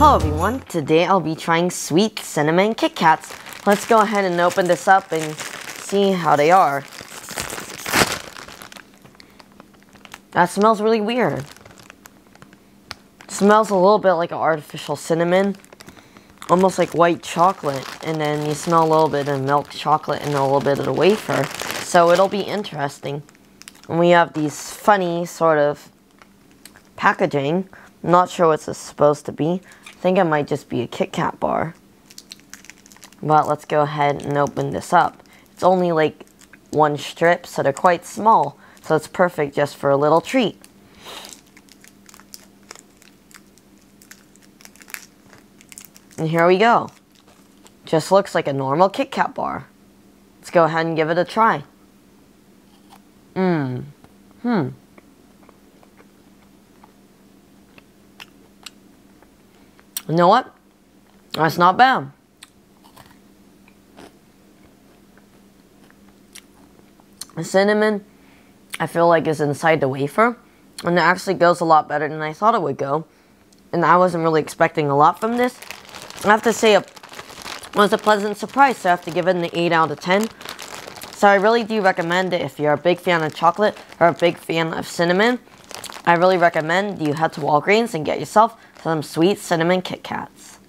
Hello everyone, today I'll be trying sweet cinnamon Kit Kats. Let's go ahead and open this up and see how they are. That smells really weird. It smells a little bit like an artificial cinnamon. Almost like white chocolate. And then you smell a little bit of milk chocolate and a little bit of the wafer. So it'll be interesting. And we have these funny sort of packaging. Not sure what it's supposed to be. I think it might just be a Kit Kat bar. But let's go ahead and open this up. It's only like one strip, so they're quite small. So it's perfect just for a little treat. And here we go. Just looks like a normal Kit Kat bar. Let's go ahead and give it a try. Mmm. Hmm. You know what? That's not bad. The cinnamon, I feel like is inside the wafer. And it actually goes a lot better than I thought it would go. And I wasn't really expecting a lot from this. I have to say it was a pleasant surprise, so I have to give it an 8 out of 10. So I really do recommend it if you're a big fan of chocolate or a big fan of cinnamon. I really recommend you head to Walgreens and get yourself some sweet cinnamon Kit Kats.